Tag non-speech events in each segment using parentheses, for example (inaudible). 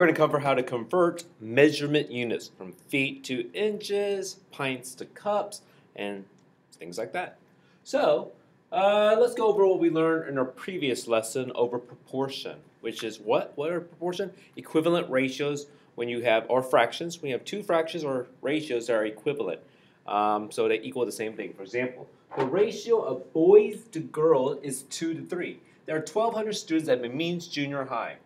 We're going to cover how to convert measurement units from feet to inches, pints to cups, and things like that. So, uh, let's go over what we learned in our previous lesson over proportion, which is what? What are proportion? Equivalent ratios when you have, or fractions, when you have two fractions or ratios that are equivalent. Um, so they equal the same thing. For example, the ratio of boys to girls is 2 to 3. There are 1,200 students at McMeans Junior High.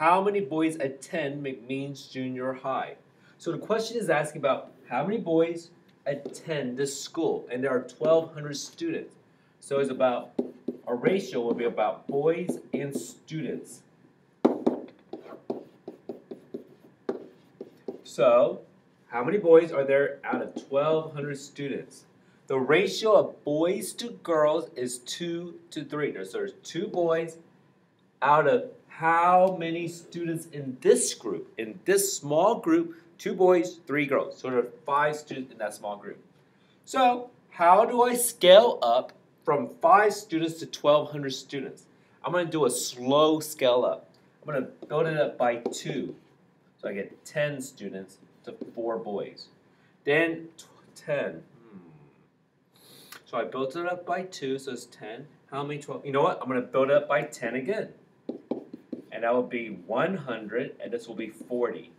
How many boys attend McMeans Junior High? So the question is asking about how many boys attend this school, and there are 1,200 students. So it's about, our ratio will be about boys and students. So, how many boys are there out of 1,200 students? The ratio of boys to girls is 2 to 3. So there's two boys out of how many students in this group? In this small group, two boys, three girls. So there are five students in that small group. So how do I scale up from five students to 1,200 students? I'm going to do a slow scale up. I'm going to build it up by two. So I get 10 students to four boys. Then 10. Hmm. So I built it up by two, so it's 10. How many 12? You know what? I'm going to build it up by 10 again and that will be 100, and this will be 40.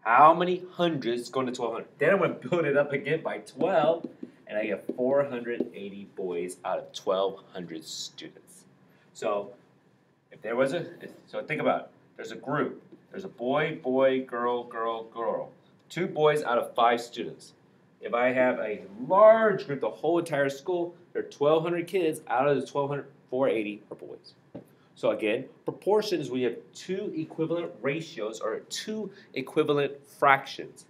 How many hundreds going to 1200? Then I'm going to build it up again by 12, and I get 480 boys out of 1200 students. So if there was a, so think about it. There's a group. There's a boy, boy, girl, girl, girl. Two boys out of five students. If I have a large group, the whole entire school, there are 1,200 kids. Out of the 1,200, 480 are boys. So again, proportions, you have two equivalent ratios or two equivalent fractions.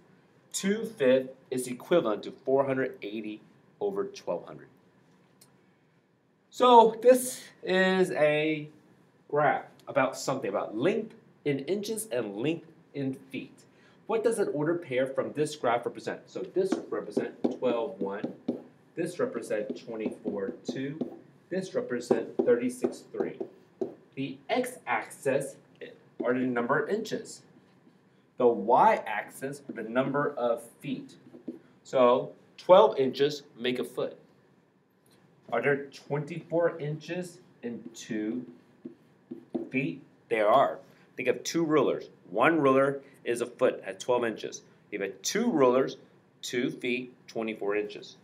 2 fifths is equivalent to 480 over 1200. So this is a graph about something, about length in inches and length in feet. What does an ordered pair from this graph represent? So this represents 12, 1. This represents 24, 2. This represents 36, 3. The x-axis are the number of inches. The y-axis are the number of feet. So 12 inches make a foot. Are there 24 inches in two feet? There are. Think of two rulers. One ruler is a foot at 12 inches. You have two rulers, two feet, 24 inches.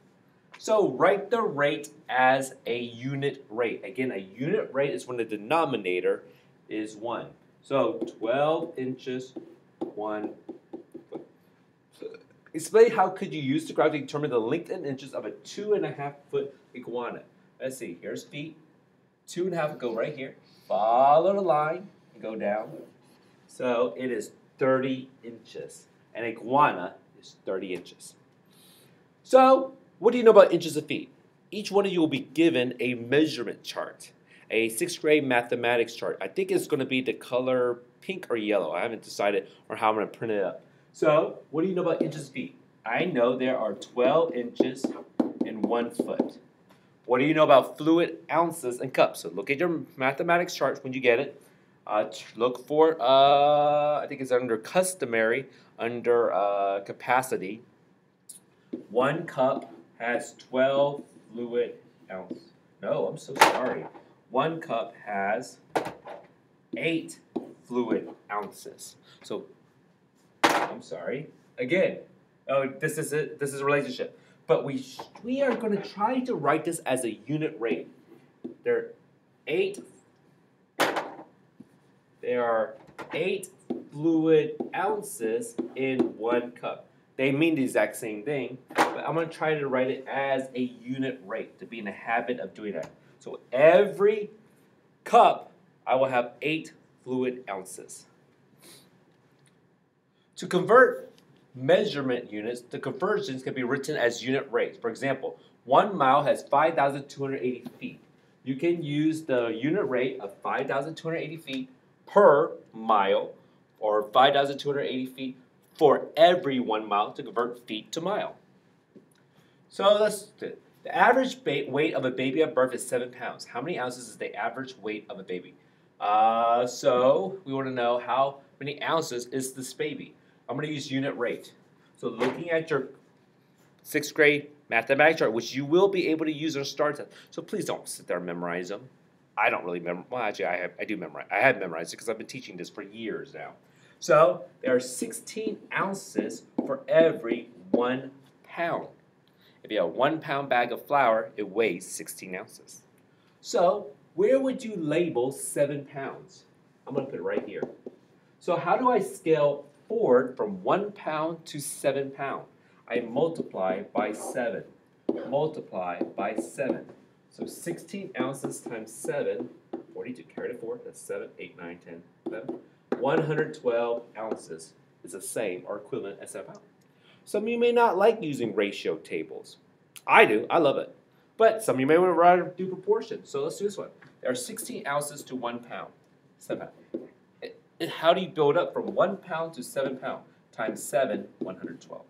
So write the rate as a unit rate. Again, a unit rate is when the denominator is 1. So 12 inches, 1 foot. Explain how could you use the graph to determine the length in inches of a 2.5 foot iguana. Let's see, here's feet. 2.5 go right here. Follow the line and go down. So it is 30 inches. An iguana is 30 inches. So what do you know about inches of feet? Each one of you will be given a measurement chart, a sixth grade mathematics chart. I think it's going to be the color pink or yellow. I haven't decided on how I'm going to print it up. So, what do you know about inches of feet? I know there are 12 inches in one foot. What do you know about fluid ounces and cups? So look at your mathematics charts when you get it. Uh, look for, uh, I think it's under customary, under uh, capacity. One cup has 12 fluid ounces. No, I'm so sorry. One cup has 8 fluid ounces. So, I'm sorry. Again, oh, this is it. This is a relationship. But we we are going to try to write this as a unit rate. There are eight. There are eight fluid ounces in one cup. They mean the exact same thing, but I'm going to try to write it as a unit rate to be in the habit of doing that. So every cup, I will have 8 fluid ounces. To convert measurement units, the conversions can be written as unit rates. For example, one mile has 5,280 feet. You can use the unit rate of 5,280 feet per mile or 5,280 feet for every one mile to convert feet to mile. So let's the average weight of a baby at birth is seven pounds. How many ounces is the average weight of a baby? Uh, so we want to know how many ounces is this baby? I'm going to use unit rate. So looking at your sixth grade mathematics chart, which you will be able to use on STAAR test. So please don't sit there and memorize them. I don't really memorize. Well, actually, I have. I do memorize. I have memorized it because I've been teaching this for years now. So there are 16 ounces for every one pound. If you have a one pound bag of flour, it weighs 16 ounces. So where would you label seven pounds? I'm going to put it right here. So how do I scale forward from one pound to seven pound? I multiply by seven. Multiply by seven. So 16 ounces times 7, 42, carry the 4, that's 7, 8, 9, 10, 11. 112 ounces is the same or equivalent as a pound. Some of you may not like using ratio tables. I do, I love it. But some of you may want to rather do proportions. So let's do this one. There are 16 ounces to 1 pound. 7 pound. How do you build up from 1 pound to 7 pound? Times 7, 112.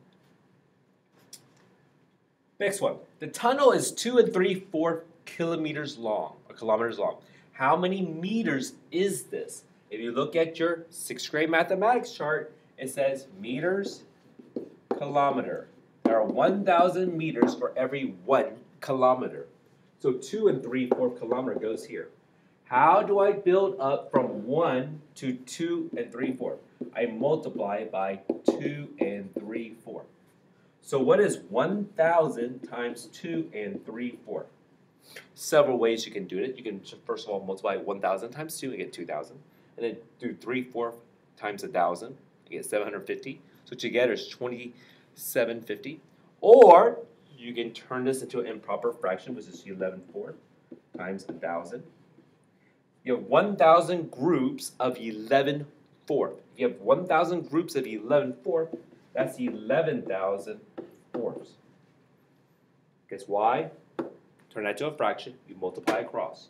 Next one. The tunnel is 2 and 3 4 kilometers long, or kilometers long. How many meters is this? If you look at your sixth grade mathematics chart, it says meters, kilometer. There are 1,000 meters for every one kilometer. So 2 and 3 4 kilometer goes here. How do I build up from 1 to 2 and 3 4? I multiply by 2 and 3 4. So what is 1,000 times 2 and 3 4? Several ways you can do it. You can first of all multiply 1,000 times 2 and get 2,000. And then do 3 4 times a 1,000 and get 750. So together is 2750. Or you can turn this into an improper fraction, which is 11 4 times 1,000. You have 1,000 groups of 11 fourth. If you have 1,000 groups of 11 fourth, that's 11,000 fourths. Guess why? turn that to a fraction, you multiply across.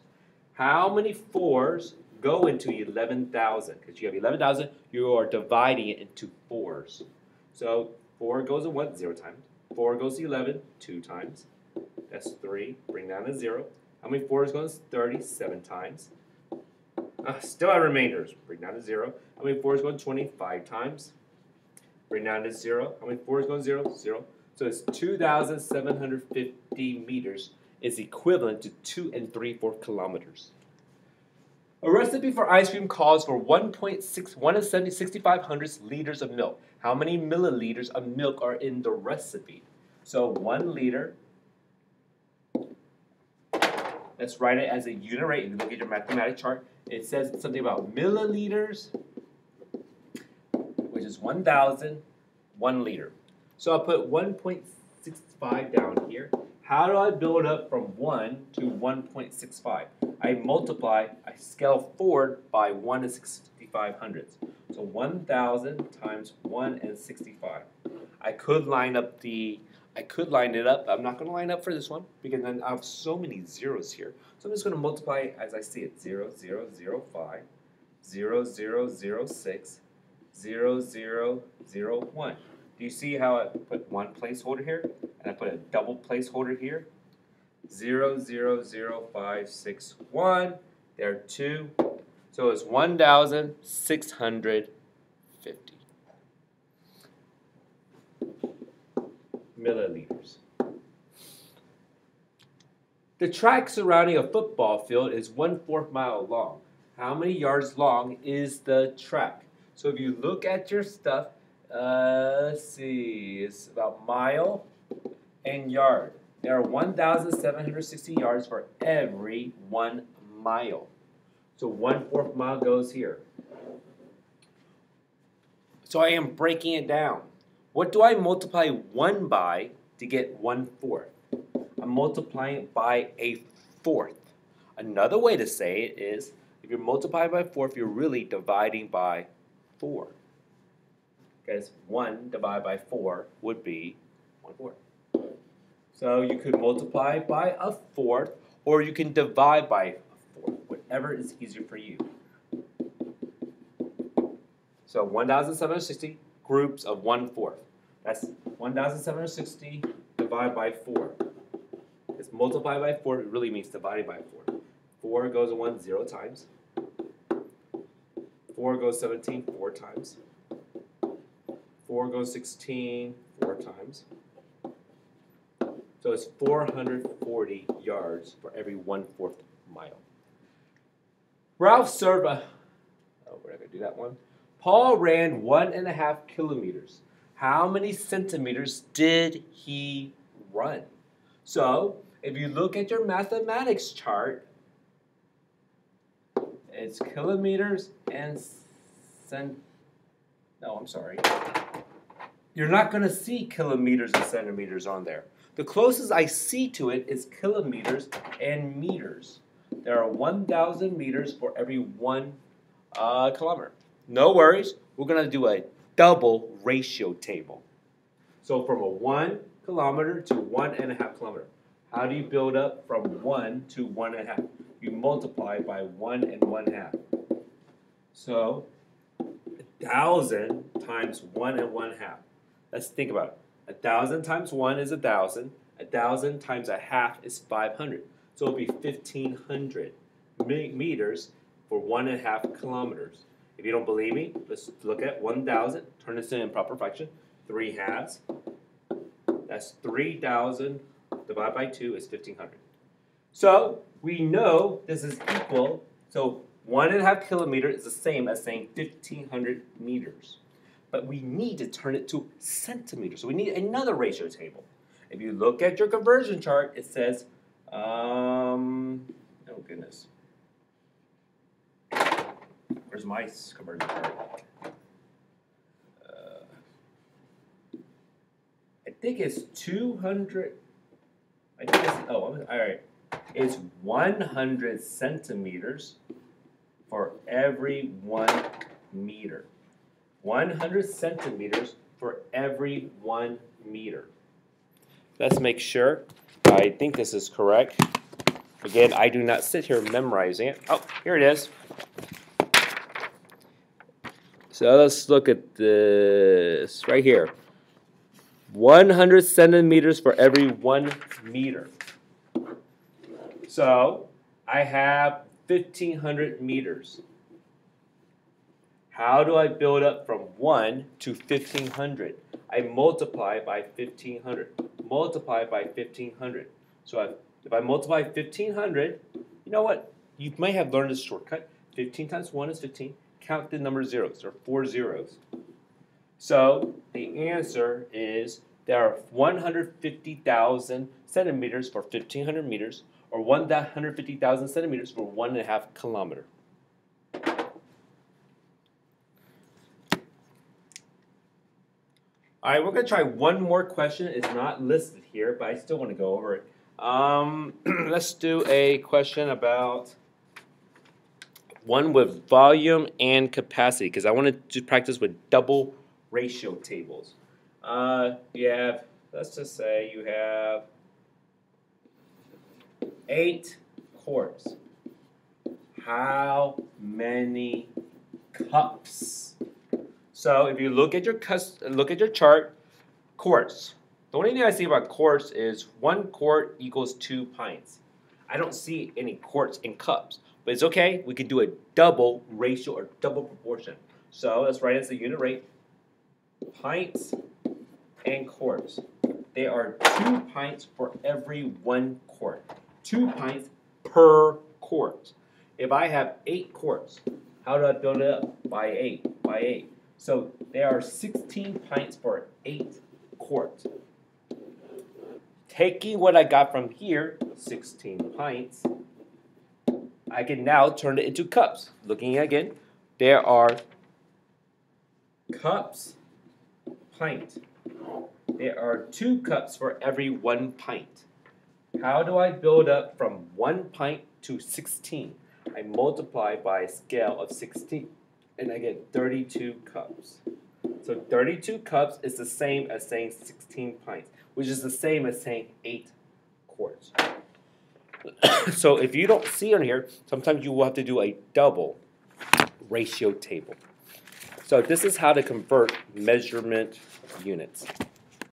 How many fours go into 11,000? Because you have 11,000, you are dividing it into fours. So 4 goes to 1, 0 times. 4 goes to 11, 2 times. That's 3. Bring down to 0. How many 4s goes to 30? 7 times. Uh, still have remainders. Bring down to 0. How many 4s go to 25 times? Bring down to 0. How many 4s go to 0? 0. So it's 2,750 meters is equivalent to 2 and 3 4 kilometers. A recipe for ice cream calls for 1.6 1 and 70 65 hundredths liters of milk. How many milliliters of milk are in the recipe? So 1 liter. Let's write it as a unit rate. If you look at your mathematic chart, it says something about milliliters, which is 1,000, 1 liter. So I'll put 1.65 down here. How do I build up from 1 to 1.65? I multiply, I scale forward by 1 and 65 hundredths. So 1,000 times 1 and 65. I could line up the, I could line it up. I'm not going to line up for this one because then I have so many zeros here. So I'm just going to multiply as I see it. 0, 0, 0, 5, 0, 0, 0, 6, 0, 0, 0, 1. Do you see how I put one placeholder here and I put a double placeholder here? Zero, zero, zero, five, six, one. There are two. So it's 1,650 milliliters. The track surrounding a football field is one fourth mile long. How many yards long is the track? So if you look at your stuff, uh, let's see, it's about mile and yard. There are 1,760 yards for every one mile. So one fourth mile goes here. So I am breaking it down. What do I multiply 1 by to get one fourth? I'm multiplying it by a fourth. Another way to say it is if you're multiplying by fourth, you're really dividing by 4 because 1 divided by 4 would be 1 fourth. So you could multiply by a fourth, or you can divide by a fourth, whatever is easier for you. So 1,760 groups of 1 fourth. That's 1,760 divided by 4. It's multiplied by 4, it really means divided by 4. 4 goes to 1 0 times. 4 4 goes 17 four times. 4 goes 16 four times. So it's 440 yards for every one fourth mile. Ralph served a, oh, we're not going to do that one. Paul ran one and a half kilometers. How many centimeters did he run? So, if you look at your mathematics chart, it's kilometers and cent. No, I'm sorry. You're not going to see kilometers and centimeters on there. The closest I see to it is kilometers and meters. There are 1,000 meters for every one uh, kilometer. No worries. We're going to do a double ratio table. So from a 1 kilometer to 1.5 kilometer. How do you build up from 1 to 1.5? You multiply by 1 and 1 half. So 1,000 times 1 and 1 half. Let's think about it. A thousand times one is a thousand. A thousand times a half is 500. So it'll be 1500 meters for one and a half kilometers. If you don't believe me, let's look at 1,000. Turn this in proper fraction. Three halves. That's 3,000 divided by 2 is 1,500. So we know this is equal. So one and a half kilometer is the same as saying 1,500 meters but we need to turn it to centimeters. So we need another ratio table. If you look at your conversion chart, it says, um, oh goodness. Where's my conversion chart? Uh, I think it's 200, I think it's, oh, all right. It's 100 centimeters for every one meter. 100 centimeters for every one meter. Let's make sure. I think this is correct. Again, I do not sit here memorizing it. Oh, here it is. So let's look at this right here. 100 centimeters for every one meter. So I have 1500 meters. How do I build up from 1 to 1500? I multiply by 1500. Multiply by 1500. So I, if I multiply 1500, you know what? You may have learned this shortcut. 15 times 1 is 15. Count the number of zeros. There are four zeros. So the answer is there are 150,000 centimeters for 1,500 meters, or 150,000 centimeters for one and a half kilometer. All right, we're going to try one more question. It's not listed here, but I still want to go over it. Um, (clears throat) let's do a question about one with volume and capacity because I want to practice with double ratio tables. Uh, you have, let's just say you have eight quarts. How many cups? So if you look at your look at your chart, quarts. The only thing I see about quarts is one quart equals two pints. I don't see any quarts in cups, but it's okay. We can do a double ratio or double proportion. So let's write as the unit rate. Pints and quarts. They are two pints for every one quart. Two pints per quart. If I have eight quarts, how do I build it up? By eight, by eight. So there are 16 pints for 8 quarts. Taking what I got from here, 16 pints, I can now turn it into cups. Looking again, there are cups, pint. There are two cups for every one pint. How do I build up from one pint to 16? I multiply by a scale of 16 and I get 32 cups. So 32 cups is the same as saying 16 pints, which is the same as saying 8 quarts. (coughs) so if you don't see on here, sometimes you will have to do a double ratio table. So this is how to convert measurement units.